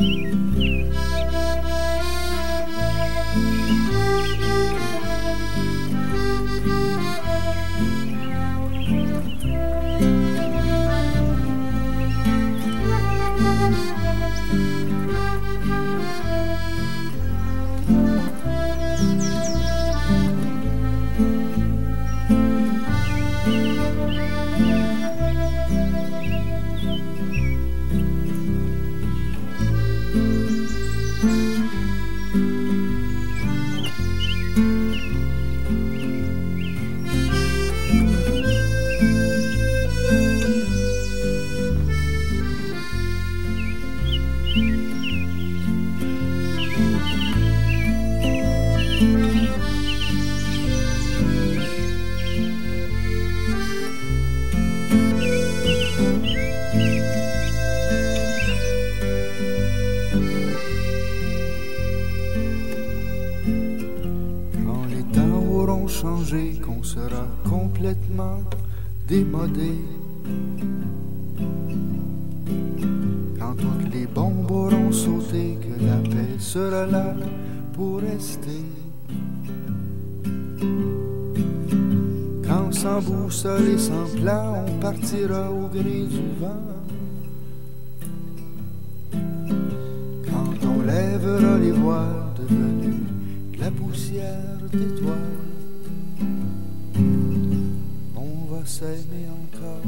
Quand changé, qu'on sera complètement démodé. Quand toutes les bombes auront sauté, que la paix sera là pour rester. Quand sans boussole et sans plan, on partira au gré du vent. Quand on lèvera les voiles devenus de la poussière d'étoiles, va s'aimer encore.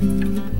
Thank